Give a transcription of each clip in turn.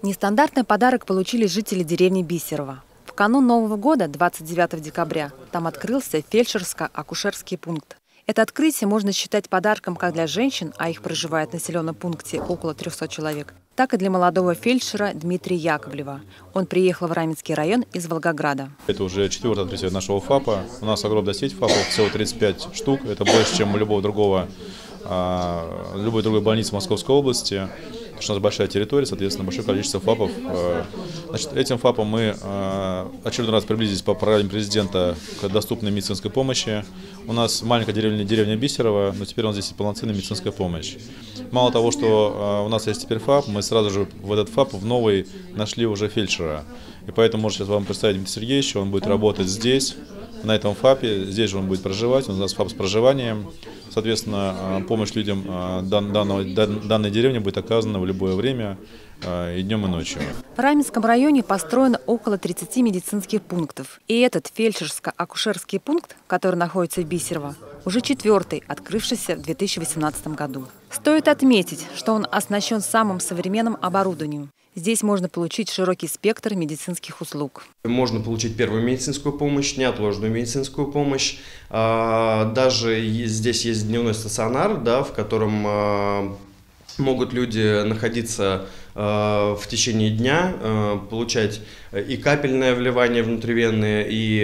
Нестандартный подарок получили жители деревни Бисерова. В канун Нового года, 29 декабря, там открылся фельдшерско-акушерский пункт. Это открытие можно считать подарком как для женщин, а их проживает в населенном пункте около 300 человек, так и для молодого фельдшера Дмитрия Яковлева. Он приехал в Раменский район из Волгограда. Это уже четвертое открытие нашего ФАПа. У нас огромная сеть ФАПов, всего 35 штук. Это больше, чем у любого другого, а, любой другой больницы Московской области потому что у нас большая территория, соответственно, большое количество ФАПов. Э, значит, этим ФАПом мы э, очередной раз приблизились по программе президента к доступной медицинской помощи. У нас маленькая деревня, деревня Бисерова, но теперь у нас здесь полноценная медицинская помощь. Мало того, что э, у нас есть теперь ФАП, мы сразу же в этот ФАП в новый нашли уже фельдшера. И поэтому можете вам представить Дмитрия Сергеевича, он будет работать здесь, на этом ФАПе, здесь же он будет проживать, у нас ФАП с проживанием. Соответственно, а, помощь людям а, данного, данной деревни будет оказана в любое время а, и днем, и ночью. В Раменском районе построено около 30 медицинских пунктов. И этот фельдшерско-акушерский пункт, который находится в Бисерово, уже четвертый, открывшийся в 2018 году. Стоит отметить, что он оснащен самым современным оборудованием. Здесь можно получить широкий спектр медицинских услуг. Можно получить первую медицинскую помощь, неотложную медицинскую помощь. А, даже здесь есть дневной стационар, да, в котором а, могут люди находиться а, в течение дня, получать и капельное вливание внутривенное, и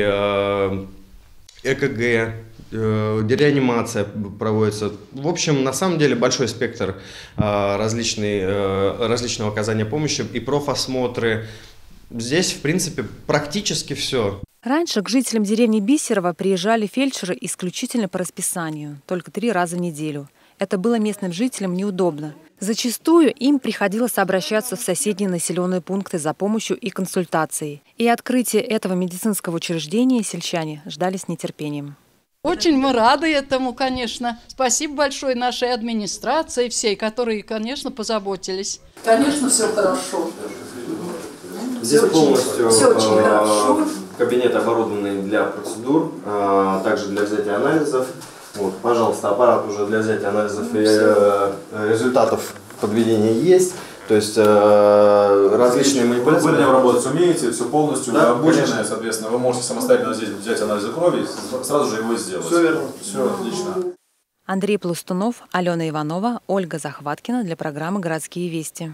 ЭКГ, Э, реанимация проводится. В общем, на самом деле большой спектр э, различный, э, различного оказания помощи и профосмотры. Здесь, в принципе, практически все. Раньше к жителям деревни Бисерова приезжали фельдшеры исключительно по расписанию, только три раза в неделю. Это было местным жителям неудобно. Зачастую им приходилось обращаться в соседние населенные пункты за помощью и консультацией. И открытие этого медицинского учреждения сельчане ждали с нетерпением. Очень мы рады этому, конечно. Спасибо большое нашей администрации всей, которые, конечно, позаботились. Конечно, все хорошо. Здесь все полностью очень, все очень э, хорошо. кабинет оборудованный для процедур, э, также для взятия анализов. Вот, пожалуйста, аппарат уже для взятия анализов ну, и э, результатов подведения есть. То есть э, различные манипуляции. Вы на нем работать умеете, все полностью да, обученное, соответственно, вы можете самостоятельно здесь взять анализы крови и сразу же его сделать. Все верно. Все отлично. Андрей Пластунов, Алена Иванова, Ольга Захваткина для программы «Городские вести».